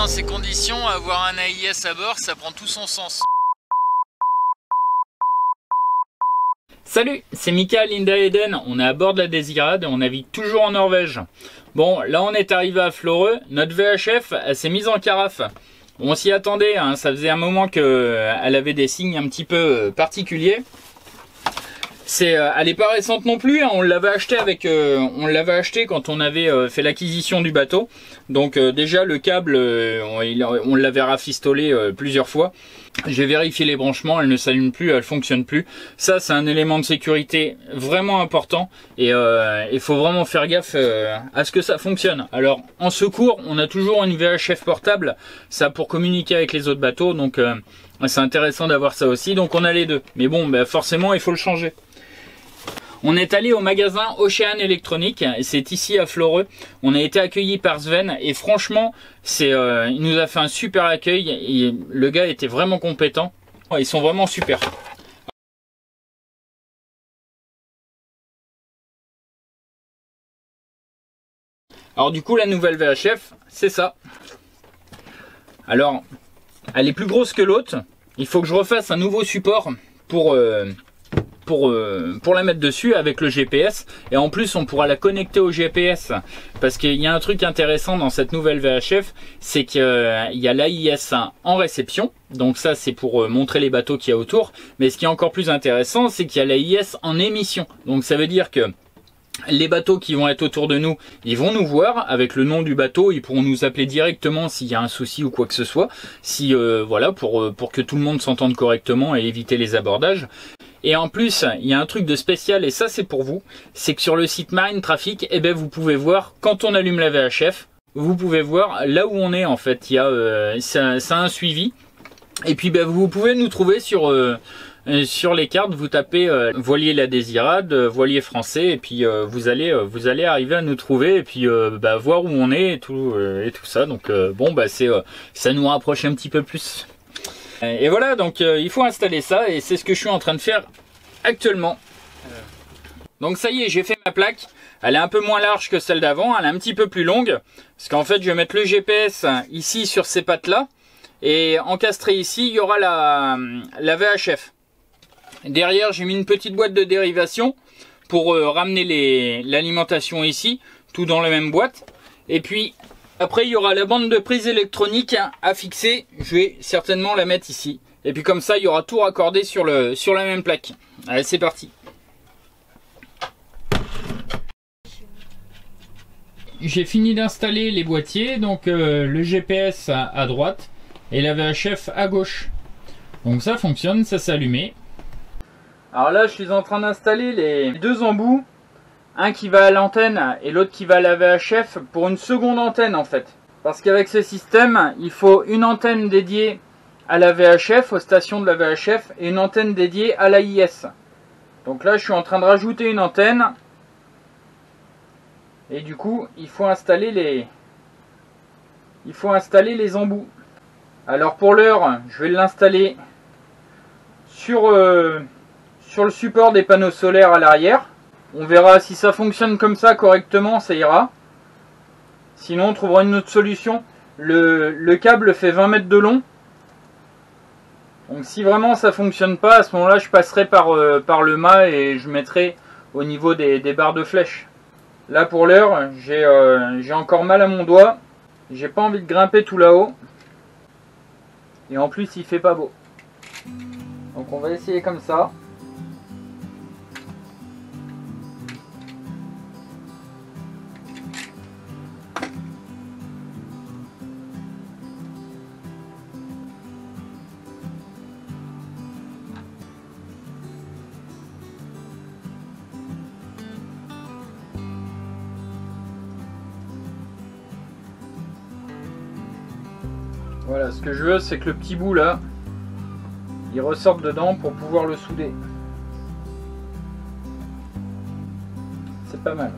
dans ces conditions, avoir un AIS à bord, ça prend tout son sens. Salut, c'est Mika, Linda Eden. On est à bord de la Désirade et on navigue toujours en Norvège. Bon, là on est arrivé à Floreux. Notre VHF, s'est mise en carafe. On s'y attendait, hein. ça faisait un moment qu'elle avait des signes un petit peu euh, particuliers. C'est, euh, elle est pas récente non plus. hein. On l'avait acheté avec, euh, on l'avait acheté quand on avait euh, fait l'acquisition du bateau. Donc déjà le câble, on, on l'avait rafistolé plusieurs fois. J'ai vérifié les branchements, elle ne s'allume plus, elle fonctionne plus. Ça, c'est un élément de sécurité vraiment important et il faut vraiment faire gaffe euh, à ce que ça fonctionne. Alors, en secours, on a toujours une VHF portable, ça pour communiquer avec les autres bateaux, donc euh, c'est intéressant d'avoir ça aussi. Donc on a les deux, mais bon, bah, forcément, il faut le changer. On est allé au magasin Ocean Electronic, c'est ici à Floreux. On a été accueilli par Sven et franchement, euh, il nous a fait un super accueil. Et le gars était vraiment compétent. Ils sont vraiment super. Alors du coup, la nouvelle VHF, c'est ça. Alors, elle est plus grosse que l'autre. Il faut que je refasse un nouveau support pour euh, pour, euh, pour la mettre dessus avec le GPS et en plus on pourra la connecter au GPS parce qu'il y a un truc intéressant dans cette nouvelle VHF c'est qu'il y a l'AIS en réception. Donc ça c'est pour euh, montrer les bateaux qu'il y a autour. Mais ce qui est encore plus intéressant c'est qu'il y a l'AIS en émission. Donc ça veut dire que les bateaux qui vont être autour de nous, ils vont nous voir. Avec le nom du bateau, ils pourront nous appeler directement s'il y a un souci ou quoi que ce soit, si euh, voilà pour euh, pour que tout le monde s'entende correctement et éviter les abordages. Et en plus, il y a un truc de spécial et ça c'est pour vous, c'est que sur le site Marine Traffic, eh ben vous pouvez voir quand on allume la VHF, vous pouvez voir là où on est en fait. Il y a euh, ça, ça a un suivi. Et puis ben, vous pouvez nous trouver sur euh, euh, sur les cartes, vous tapez euh, voilier la désirade, euh, voilier français, et puis euh, vous allez vous allez arriver à nous trouver et puis bah, voir où on est et tout et tout ça. Donc bon bah c'est ça nous rapproche un petit peu plus. Et voilà donc euh, il faut installer ça et c'est ce que je suis en train de faire actuellement. Donc ça y est, j'ai fait ma plaque. Elle est un peu moins large que celle d'avant, elle est un petit peu plus longue. Parce qu'en fait, je vais mettre le GPS ici sur ces pattes-là. Et encastré ici, il y aura la, la VHF. Derrière, j'ai mis une petite boîte de dérivation pour euh, ramener l'alimentation ici, tout dans la même boîte. Et puis, après, il y aura la bande de prise électronique à fixer. Je vais certainement la mettre ici. Et puis comme ça, il y aura tout raccordé sur la même plaque. Allez, c'est parti. J'ai fini d'installer les boîtiers, donc euh, le GPS à, à droite et la VHF à gauche. Donc ça fonctionne, ça s'est allumé. Alors là, je suis en train d'installer les deux embouts, un qui va à l'antenne et l'autre qui va à la VHF pour une seconde antenne en fait. Parce qu'avec ce système, il faut une antenne dédiée à la VHF, aux stations de la VHF, et une antenne dédiée à l'AIS. Donc là, je suis en train de rajouter une antenne. Et du coup, il faut installer les, il faut installer les embouts. Alors pour l'heure, je vais l'installer sur, euh, sur le support des panneaux solaires à l'arrière. On verra si ça fonctionne comme ça correctement, ça ira. Sinon, on trouvera une autre solution. Le, le câble fait 20 mètres de long. Donc si vraiment ça fonctionne pas, à ce moment-là, je passerai par, euh, le mât et je mettrai au niveau des, barres de flèche. Là pour l'heure, j'ai euh, j'ai encore mal à mon doigt. J'ai pas envie de grimper tout là-haut. Et en plus, il fait pas beau. Donc on va essayer comme ça. Voilà, ce que je veux, c'est que le petit bout là, il ressorte dedans pour pouvoir le souder. C'est pas mal.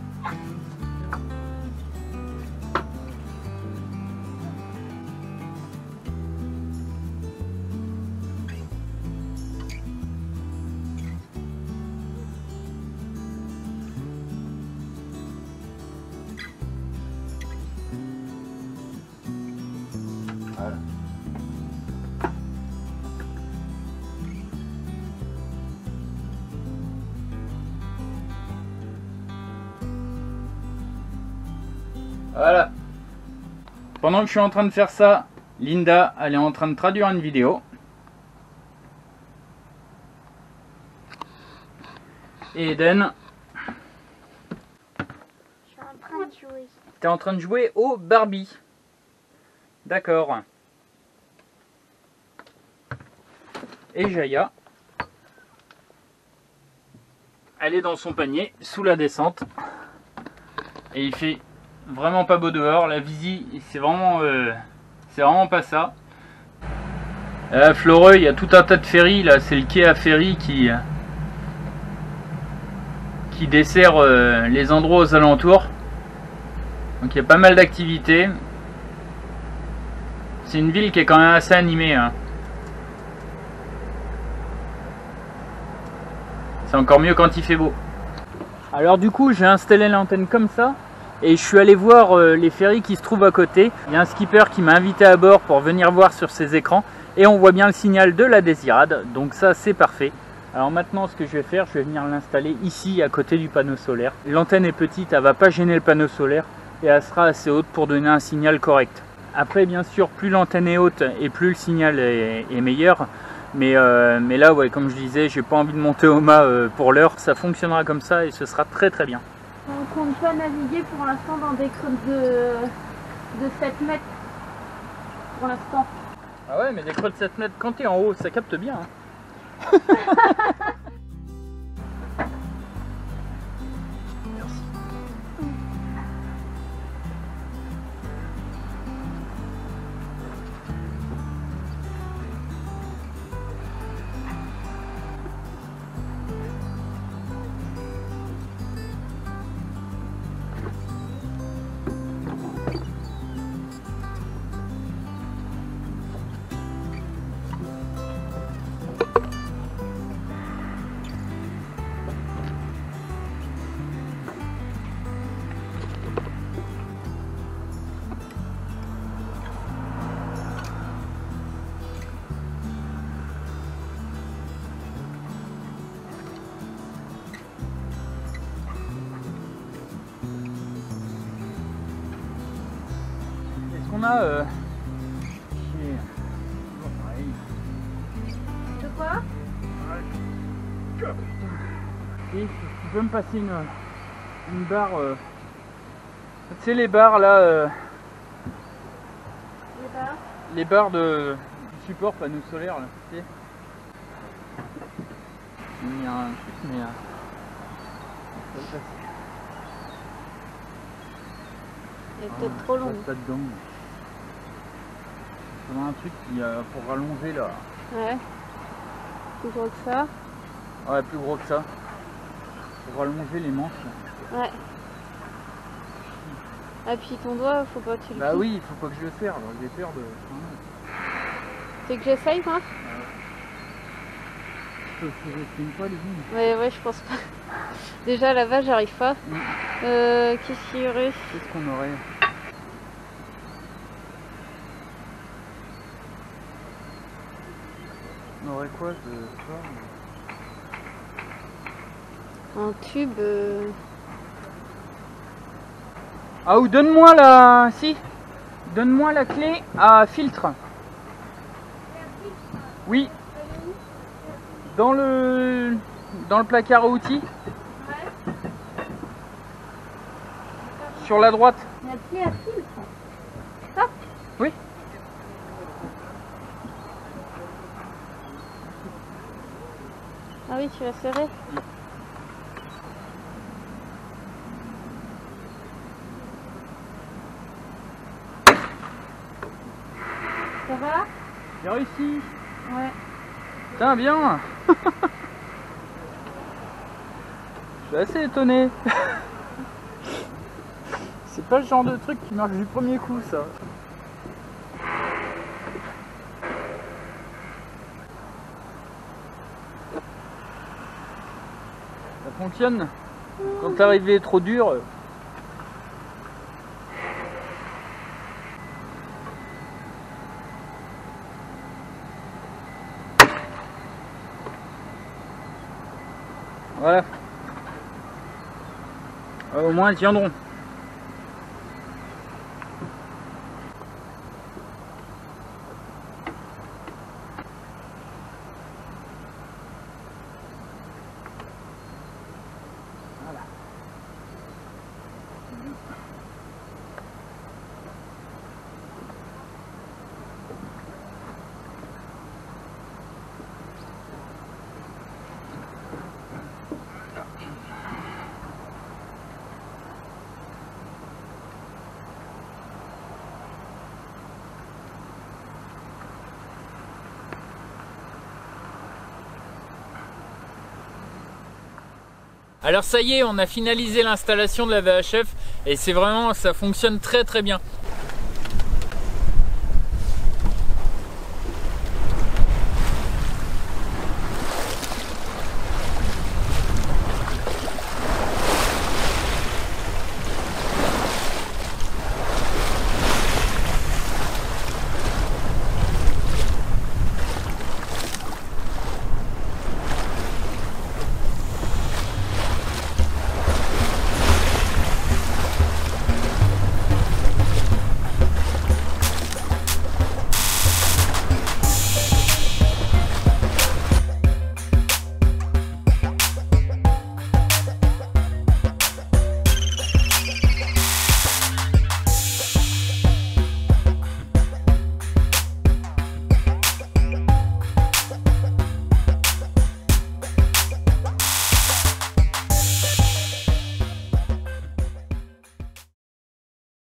Voilà. Pendant que je suis en train de faire ça, Linda, elle est en train de traduire une vidéo. Et Eden, Je suis en train de jouer. t'es en train de jouer au Barbie. D'accord. Et Jaya, elle est dans son panier, sous la descente. Et il fait vraiment pas beau dehors. La visite, c'est vraiment, euh, c'est vraiment pas ça. À Fleureux, il y a tout un tas de ferries. Là, c'est le quai à ferry qui, qui dessert euh, les endroits aux alentours. Donc il y a pas mal d'activités. C'est une ville qui est quand même assez animée. hein. C'est encore mieux quand il fait beau. Alors du coup j'ai installé l'antenne comme ça et je suis allé voir euh, les ferries qui se trouvent à côté. Il y a un skipper qui m'a invité à bord pour venir voir sur ses écrans et on voit bien le signal de la Désirade. Donc ça c'est parfait. Alors maintenant ce que je vais faire, je vais venir l'installer ici à côté du panneau solaire. L'antenne est petite, elle va pas gêner le panneau solaire et elle sera assez haute pour donner un signal correct. Après bien sûr plus l'antenne est haute et plus le signal est, meilleur. Mais, euh, mais là ouais comme je disais j'ai pas envie de monter au mât euh, pour l'heure. Ça fonctionnera comme ça et ce sera très très bien. On compte pas naviguer pour l'instant dans des creux de, de 7 mètres. Pour l'instant. Ah ouais mais des creux de 7 mètres quand t'es en haut ça capte bien. hein. qu'on a euh. De quoi? Et tu peux me passer une, une barre. euh, Tu sais les barres là, euh, Les barres? Les barres de du support panneau solaire là, tu sais. Il y a un truc mais euh. Elle est Ah, peut-être trop longue. passe pas. Il y a un truc qui, euh, pour rallonger là. Ouais. Plus gros que ça. Ouais, plus gros que ça. Pour rallonger les manches. Ouais. Ah puis ton doigt, faut pas que tu le Bah piques. oui, faut pas que je le serre, alors j'ai peur de. C'est que j'essaye moi Je filme pas les vignes. Ouais ouais je pense pas. Déjà là-bas j'arrive pas. Euh, qu'est-ce qu'il y aurait? Qu'est-ce qu'on aurait? Quoi de Un tube. euh, Ah ou donne-moi la. Si Donne-moi la clé à filtre. Oui. Dans le. Dans le placard à outils. Sur la droite. La clé à filtre. Ah oui tu vas serrer. Ça va? J'ai réussi. Ouais. Putain, bien Je suis assez étonné. C'est pas le genre de truc qui marche du premier coup, ça. Quand l'arrivée est trop dure, euh, Voilà. Euh, au moins, ils tiendront. Alors ça y est, on a finalisé l'installation de la VHF et c'est vraiment, ça fonctionne très très bien.